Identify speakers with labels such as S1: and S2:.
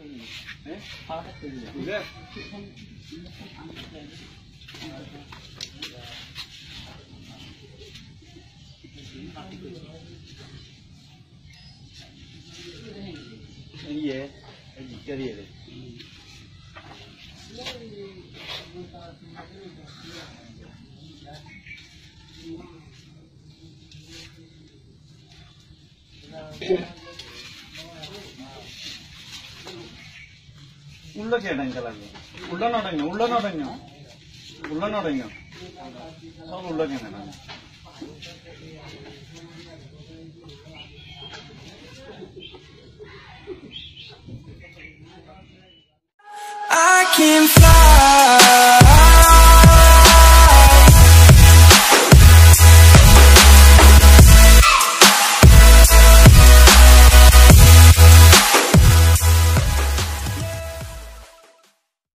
S1: 학생이 네? 바로 학생이요 네? 예, 이결이에 Thank you. ഉള്ളൊക്കെ അടങ്ങലങ്ങ് ഉള്ളനടങ്ങ അത് ഉള്ളൊക്കെ
S2: I can fly.